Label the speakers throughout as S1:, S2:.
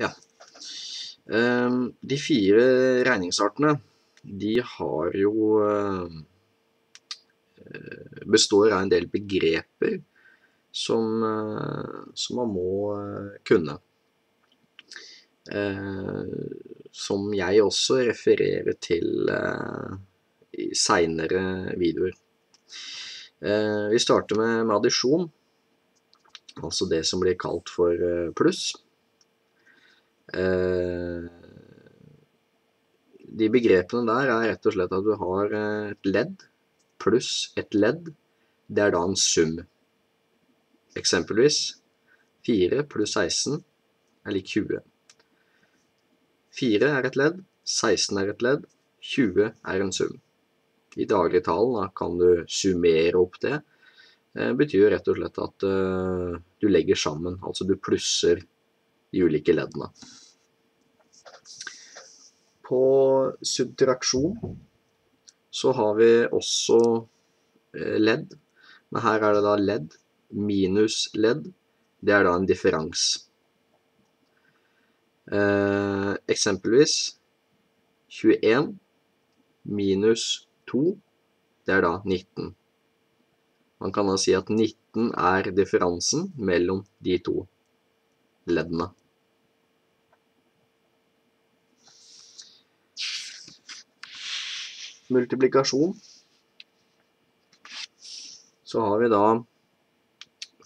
S1: Ja. Ehm, de fire regningsartene, de har jo eh, består av en del begreper som, eh, som man må eh, kunne. Som jeg også refererer til i seinere videoer. Vi starter med, med addisjon, altså det som blir kalt for pluss. Eh, de begrepene der er rett og slett at du har eh, et ledd pluss et ledd. Det er da en sum. Eksempelvis 4 pluss 16 er lik 20. 4 er et ledd, 16 er et ledd, 20 er en sum. I dagligtalen kan du summere opp det. Det eh, betyr rett og slett at du legger sammen, altså du plusser de ulike leddene. På subtraksjon så har vi også eh, ledd, men her er det da ledd minus ledd. Det er da en differens. Eh, eksempelvis 21 minus 2, det er da 19. Man kan da si at 19 er differansen mellom de to leddene. Multiplikasjon, så har vi da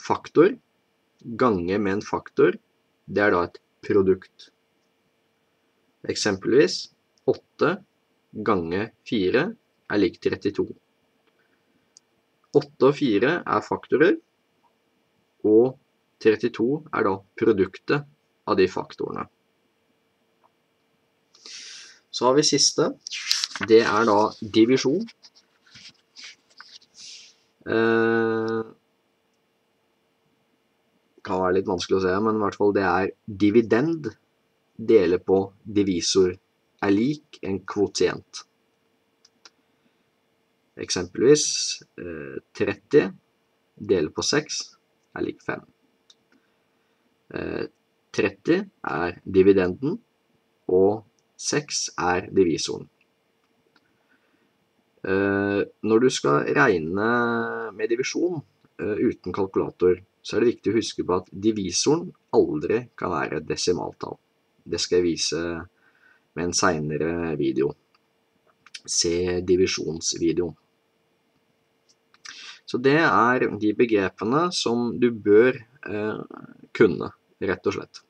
S1: faktor gange med en faktor. Det er da et produkt. Eksempelvis 8 gange 4 er lik 32. 8 og 4 er faktorer, og 32 er da produktet av de faktorene. Så har vi siste, det er da divisjon. Eh, kan være litt vanskelig å se, men i hvert fall det er dividend deler på divisor er lik en kvotient. Eksempelvis eh, 30 deler på 6 er lik 5. Eh, 30 er dividenden, og 6 er divisoren. Eh, når du skal regne med divisjon eh, uten kalkulator, så er det viktig å huske på at divisoren aldri kan være desimaltall. Det skal jeg vise med en seinere video. Se divisjonsvideoen. Så det er de begrepene som du bør eh, kunne, rett og slett.